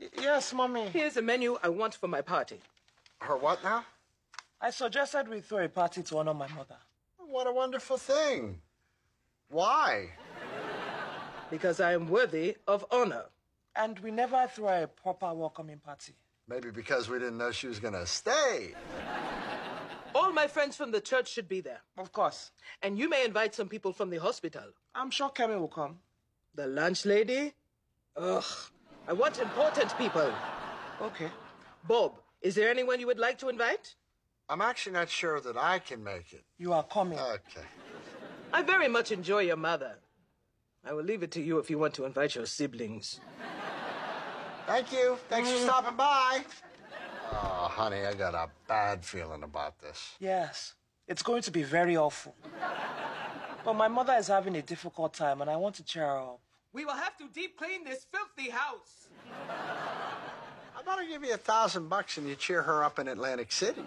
Y- yes, Mommy. Here's a menu I want for my party. Her what now? I suggested we throw a party to honor my mother. What a wonderful thing. Why? Because I am worthy of honor. And we never throw a proper welcoming party. Maybe because we didn't know she was gonna stay. All my friends from the church should be there. Of course. And you may invite some people from the hospital. I'm sure Kemi will come. The lunch lady? Ugh. I want important people. Okay. Bob, is there anyone you would like to invite? I'm actually not sure that I can make it. You are coming. Okay. I very much enjoy your mother. I will leave it to you if you want to invite your siblings. Thank you. Thanks for stopping by. Oh, honey, I got a bad feeling about this. Yes. It's going to be very awful. but my mother is having a difficult time and I want to cheer her up. We will have to deep clean this filthy house. How about I give you a thousand bucks and you cheer her up in Atlantic City?